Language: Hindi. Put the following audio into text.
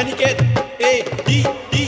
Aniket A D D